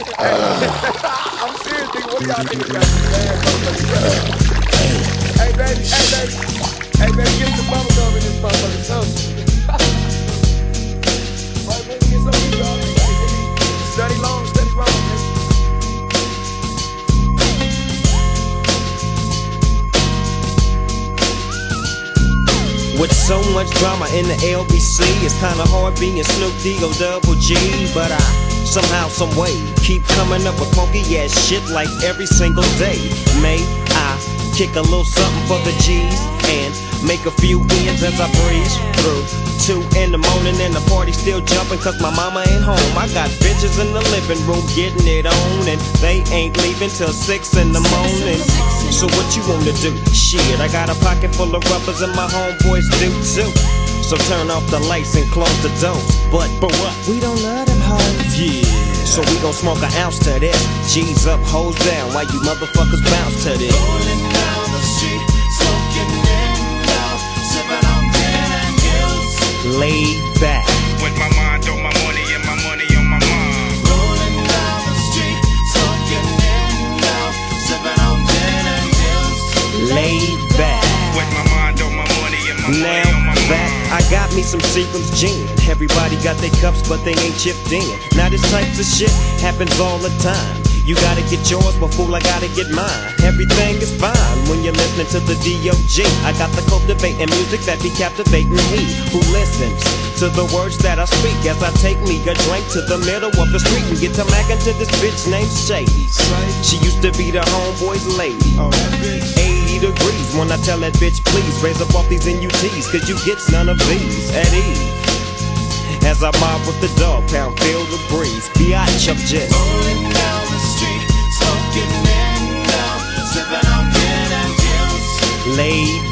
Ah. I'm serious, nigga. What y'all niggas got? Hey, baby, hey, baby. Hey, baby, get some bubble gum in this motherfucker. So. Right, baby, get some of With so much drama in the LBC, it's kinda hard being Snoop D-O double G. But I somehow, some way, keep coming up with funky ass shit like every single day. May I kick a little something for the G's and make a few ends as I breeze through. Two in the morning and the party still jumping cause my mama ain't home. I got bitches in the living room getting it on and they ain't leaving till six in the morning. So what you wanna do? Shit, I got a pocket full of rubbers and my homeboys do too. So turn off the lights and close the doors. But but what? We don't love them hoes. Yeah. So we gon' smoke an ounce to this. G's up, hoes down, while you motherfuckers bounce to this. Rolling down the street, got me some Seagram's gin. Everybody got their cups, but they ain't chipped in. Now this type of shit happens all the time. You gotta get yours, fool, I gotta get mine. Everything is fine when you're listening to the D.O.G. I got the cultivating music that be captivating he who listens to the words that I speak as I take me a drink to the middle of the street and get to mackin' to this bitch named Shady. She used to be the homeboy's lady. Oh, 80 degrees when I tell that bitch, please raise up off these NUTs, cause you get none of these at ease. As I mob with the dog pound, feel the breeze. be I'm just Rolling down the street, smoking sipping on gin and gills. laid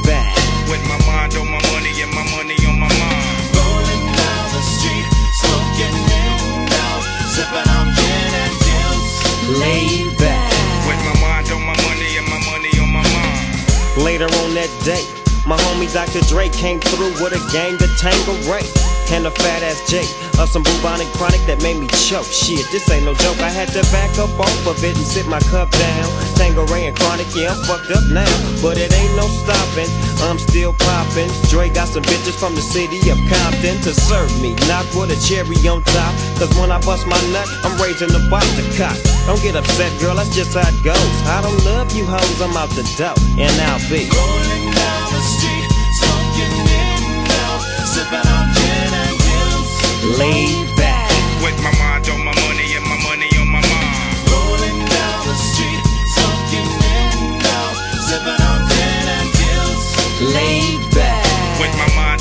Later on that day, my homie Dr. Dre came through with a gang to Tanqueray. And a fat ass J of some bubonic chronic that made me choke. Shit, this ain't no joke. I had to back up off of it and sit my cup down. Tanqueray and chronic, yeah, I'm fucked up now. But it ain't no stopping. I'm still popping. Dre got some bitches from the city of Compton to serve me. Not with a cherry on top. Cause when I bust my nut, I'm raising the box to cock. Don't get upset, girl, that's just how it goes. I don't love you hoes, I'm out the door. And I'll be. Rolling down the street, smoking in love, sipping on gin and gills. laid back, With my mind on my money and my money on my mind. Rolling down the street, smoking in love, sipping on gin and gills. laid back, With my mind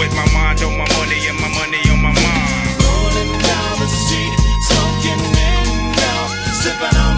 With my mind on my money and my money on my mind. Rolling down the street, smoking in now, sipping on.